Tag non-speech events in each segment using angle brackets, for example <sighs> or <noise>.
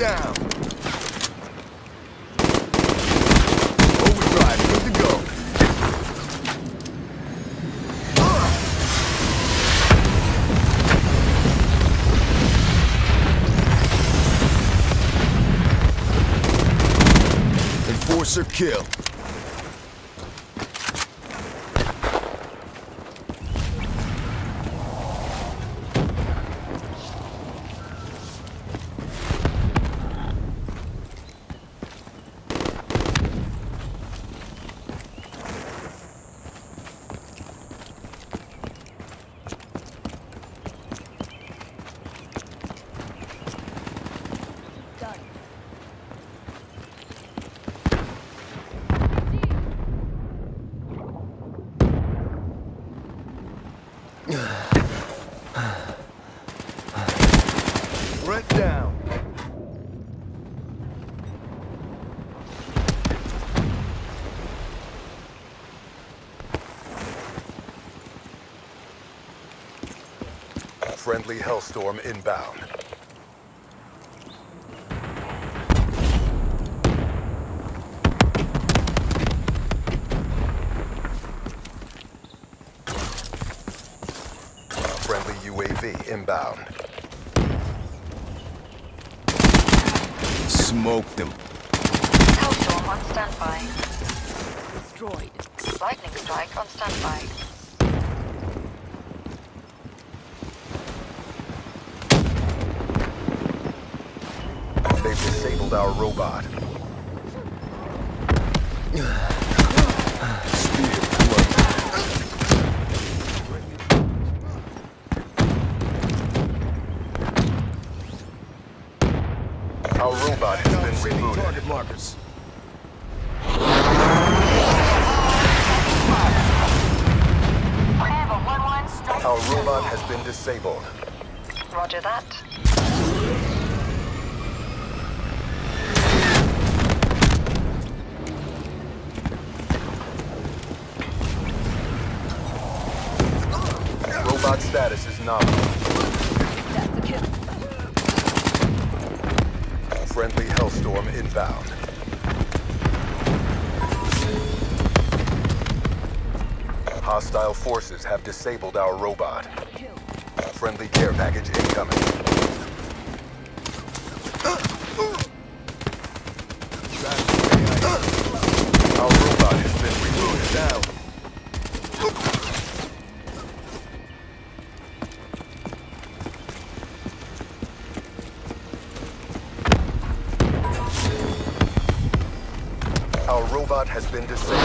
down. Overdrive, good to go. Enforcer kill. Threat down. Friendly Hellstorm inbound. Friendly UAV inbound. Smoked them. Hellstorm on standby. Destroyed. Lightning strike on standby. Disabled our robot. Our robot has been Setting rebooted. target markers. I have a 1-1 strike. Our robot has been disabled. Roger that. Robot status is nominal. That's a kill. Friendly Hellstorm inbound. Hostile forces have disabled our robot. Friendly care package incoming. Our robot has been disabled.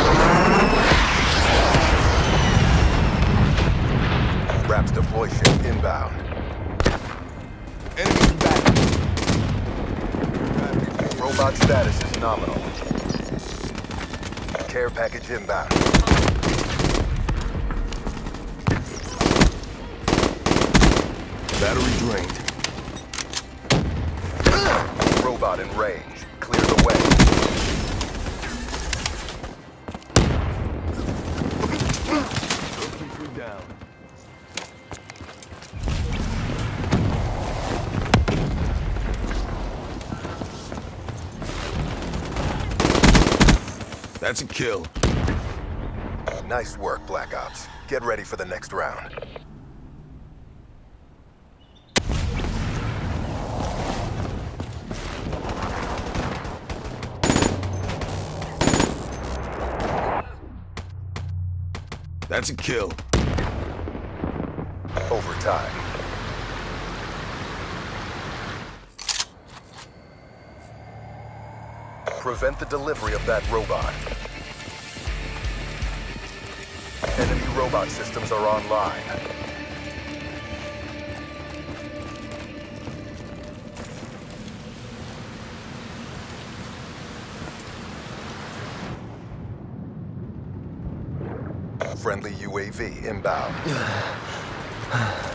Raps deploy ship inbound. Enemy back. Robot status is nominal. Care package inbound. Battery drained. Robot in range. Clear the way. That's a kill. Nice work, Black Ops. Get ready for the next round. That's a kill. Overtime. Prevent the delivery of that robot. Enemy robot systems are online. Friendly UAV inbound. <sighs> <sighs> <sighs>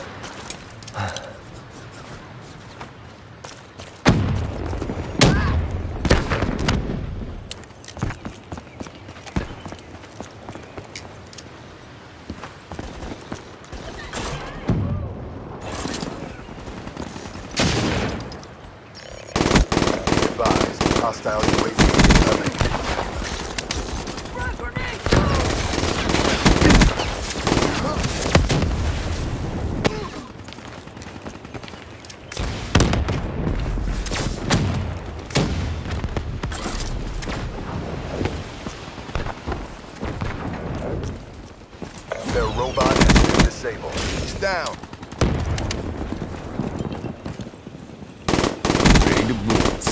Their robot has been disabled. He's down. Ready to blitz.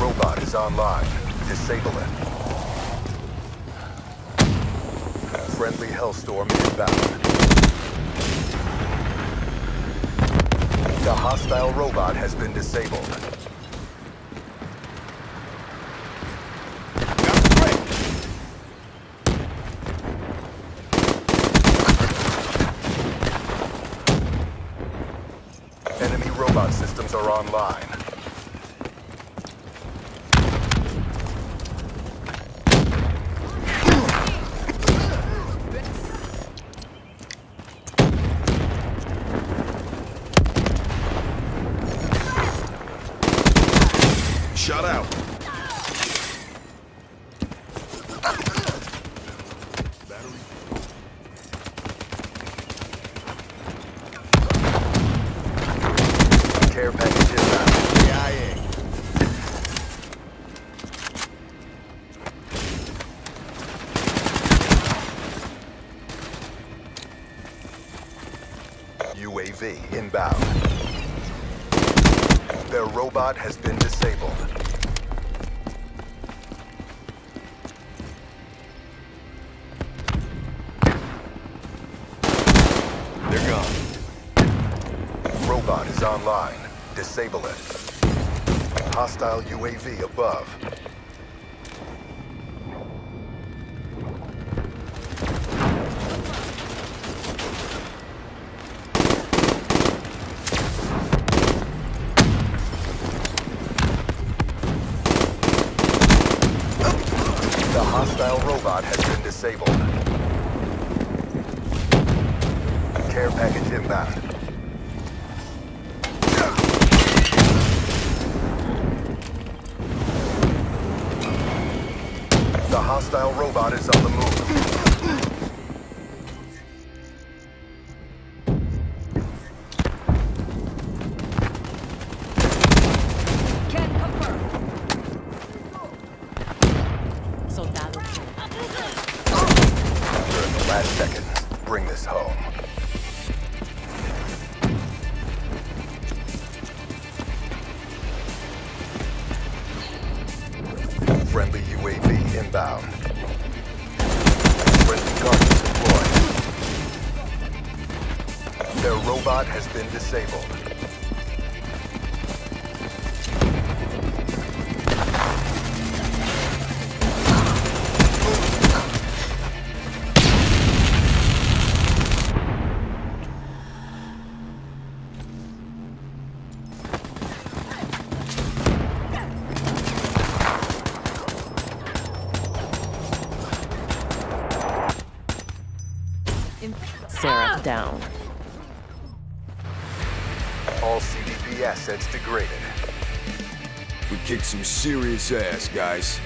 Robot is online. Disable it. Friendly Hellstorm inbound. The hostile robot has been disabled. Enemy robot systems are online. UAV inbound. Their robot has been disabled. They're gone. Robot is online. Disable it. Hostile UAV above. The hostile robot has been disabled. Care package inbound. The hostile robot is on the move. UAV inbound. Friendly target deployed. Their robot has been disabled. Sarah down. All CDP assets degraded. We kicked some serious ass, guys.